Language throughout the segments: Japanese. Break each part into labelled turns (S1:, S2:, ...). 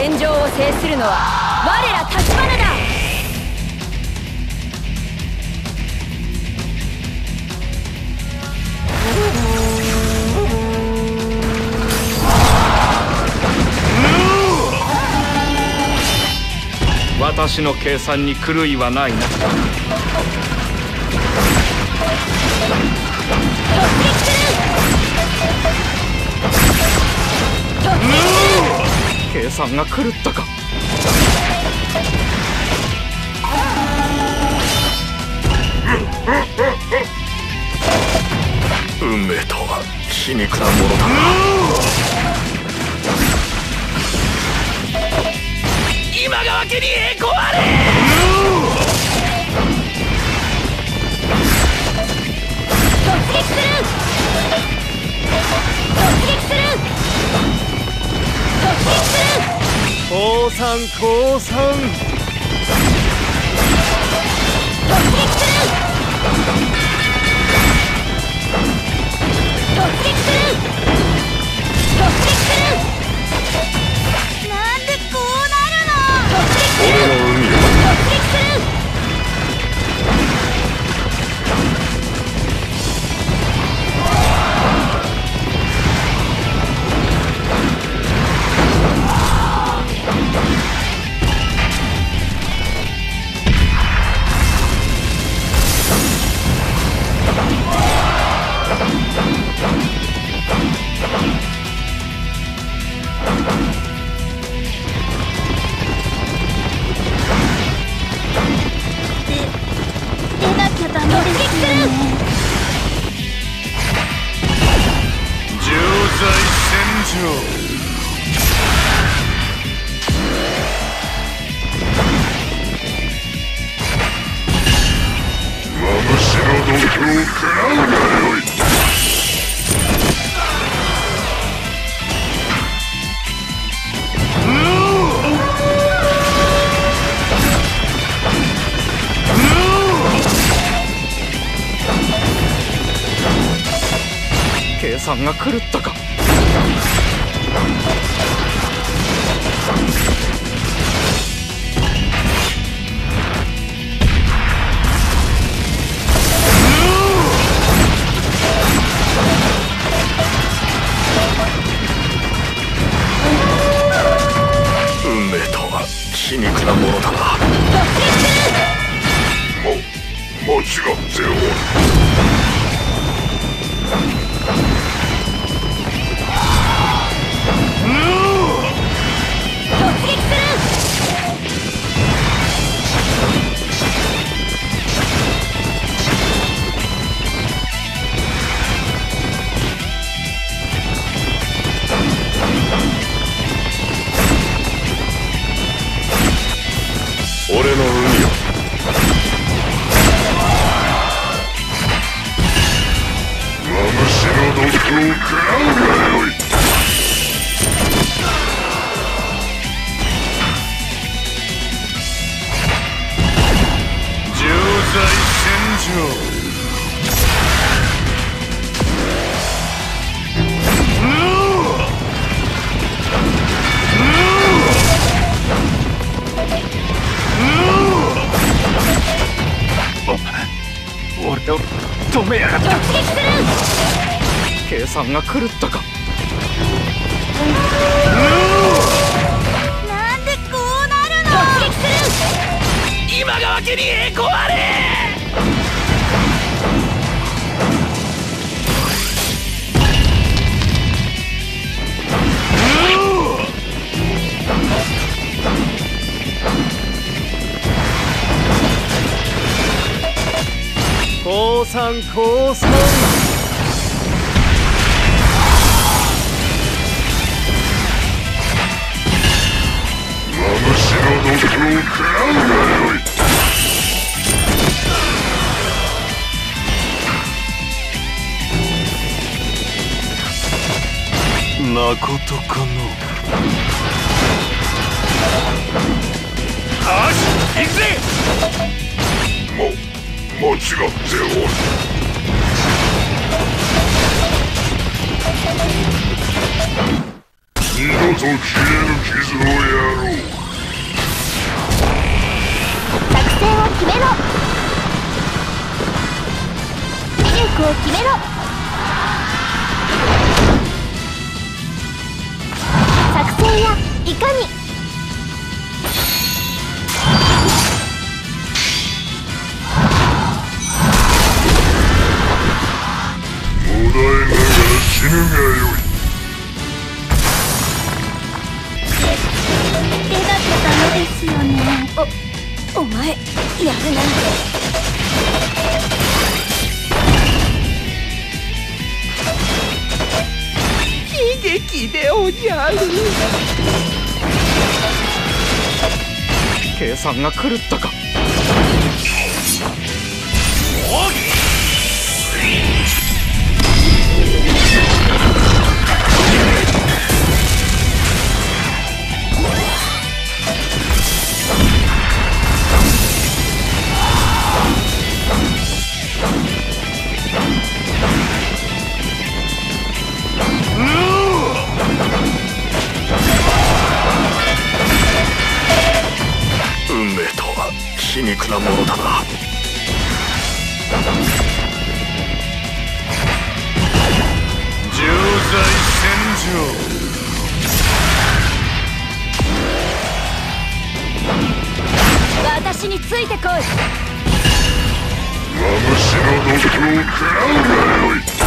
S1: 戦場を制するのは我ら橘だ。
S2: 私の計算に狂いはないな。計算が狂ったか。
S3: 運命とは皮肉なものだ。な
S4: 今川家に栄光あれ。
S1: 突撃する。突撃。
S5: 降参降参
S3: 戦場。まぶしの土俵を食らうがよい。
S2: 計算が狂ったか。
S3: 運命とは皮肉なものだな。も間違っておる俺の海を。マムシの毒を食らうが
S2: 計算が狂ったか。
S1: なんでこうなるの？突撃する
S4: 今川家に栄光あれ
S5: 降参降参
S3: まことかの。
S4: よし行くぜ！
S3: も間違っておる二度と消えぬ傷をやろう
S1: めろ。威力を決めろ。作戦やいかに。
S3: もだえなが死ぬがよい。
S1: おお前。やるな
S6: 悲劇でおじゃる。
S2: 計算が狂ったか。
S3: 運皮肉なものだな。重罪戦
S1: 私についてこい。
S3: 場マムシの毒を食らうがよい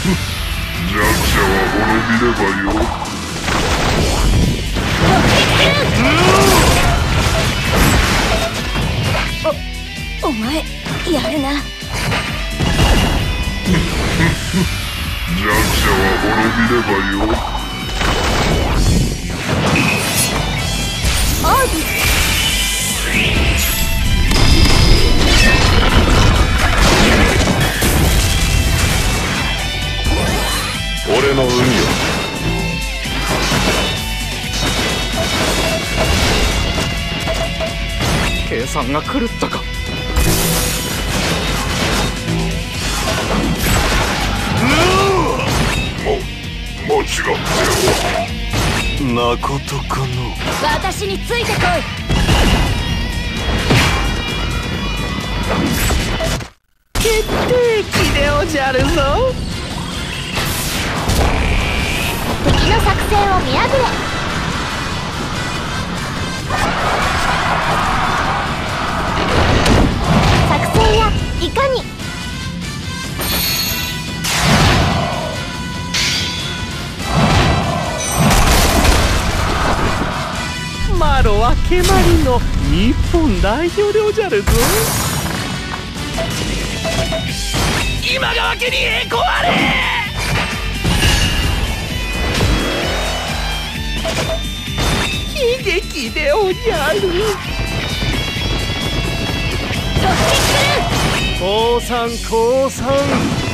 S3: 弱者は滅びればよ。
S1: お前やるな。
S3: 弱者は滅びればよ。い
S1: オーデ
S3: 俺の運よ
S2: 計算が狂ったか。
S7: かの
S1: 私についてこい。
S6: 決定機でおじゃるぞ
S1: 敵の作戦を見破れ。作戦やいかに。
S6: マロは蹴鞠の日本代表でおじゃるぞ。今川家に栄光あれ悲劇でおじゃる。
S7: 降参降参。